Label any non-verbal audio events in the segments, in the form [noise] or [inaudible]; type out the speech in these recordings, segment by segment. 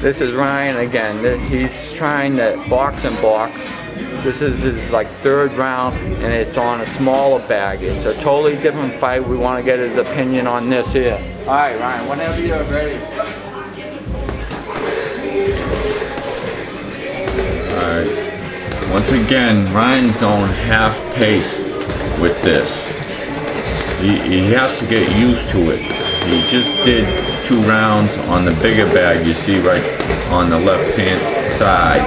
This is Ryan again. He's trying to Boxing Box. This is his like third round and it's on a smaller bag. It's a totally different fight. We want to get his opinion on this here. All right, Ryan, whenever you're ready. All right. Once again, Ryan's going half pace with this. He, he has to get used to it. He just did two rounds on the bigger bag you see right on the left hand side.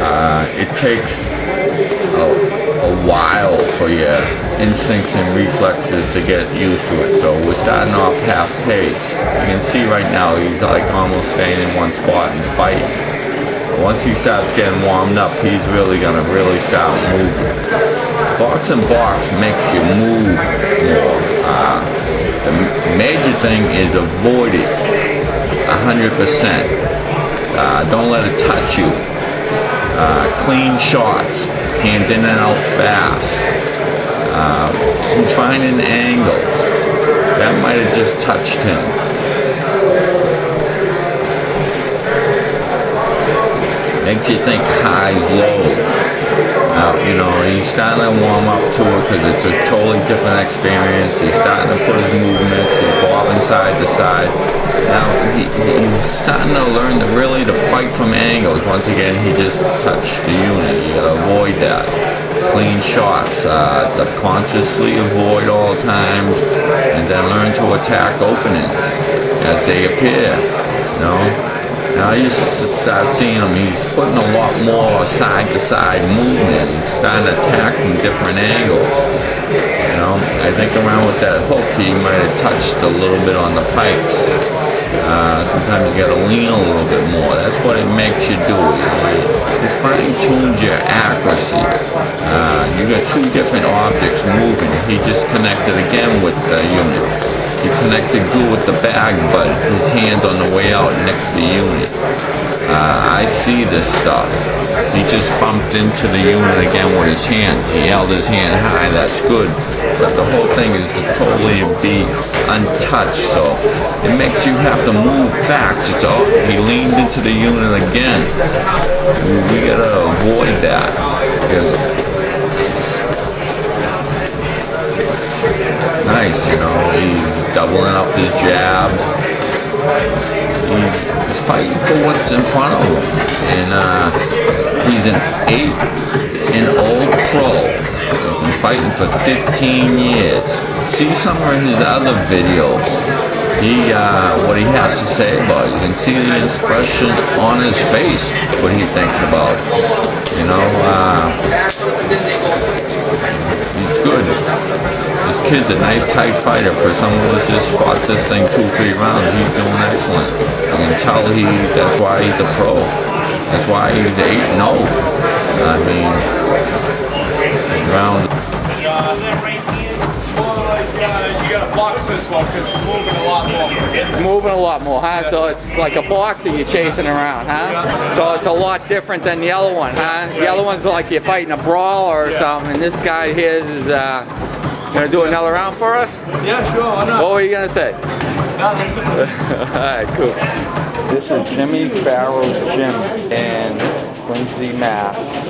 Uh, it takes a, a while for your instincts and reflexes to get used to it. So we're starting off half pace. You can see right now he's like almost staying in one spot and fighting. Once he starts getting warmed up, he's really gonna really start moving. Boxing Box makes you move more. Uh, thing is avoid it 100%. Uh, don't let it touch you. Uh, clean shots, hands in and out fast. Uh, he's finding angles. That might have just touched him. Makes you think highs, lows. Uh, you know, he's starting to warm up to it because it's a totally different experience. He's starting to put his movements, he's bobbing side to side. Now, he, he's starting to learn to really to fight from angles. Once again, he just touched the unit. You gotta avoid that. Clean shots, uh, subconsciously avoid all times, and then learn to attack openings as they appear. You know, now you start seeing him, he's putting a lot more side-to-side movement. He's starting to attack from different angles. You know, I think around with that hook, he might have touched a little bit on the pipes. Uh, sometimes you gotta lean a little bit more. That's what it makes you do. You know? It fine-tunes your accuracy. Uh, you got two different objects moving. He just connected again with the unit. You connected good with the bag, but his hand on the way out next to the unit. Uh, I see this stuff. He just bumped into the unit again with his hand. He held his hand high, that's good. But the whole thing is to totally be untouched, so it makes you have to move back. So he leaned into the unit again. We, gotta avoid that. Nice, you know, doubling up his jab. He's, fighting for what's in front of him. And uh, he's an 8 and old pro. He's been fighting for 15 years. See some of his other videos. He, uh, what he has to say about it. You can see the expression on his face, what he thinks about. You know, uh, he's good kid's a nice tight fighter. For someone who's just fought this thing two, three rounds, he's doing excellent. You can tell he that's why he's a pro. That's why he's 8 0. I mean, round. You gotta box this one because it's moving a lot more. It's moving a lot more, huh? So it's like a boxer you're chasing around, huh? So it's a lot different than the other one, huh? The other one's like you're fighting a brawl or something, and this guy here is uh, Gonna do another round for us? Yeah, sure, why not? What were you gonna say? [laughs] Alright, cool. This is Jimmy Farrow's gym in Quincy, Mass.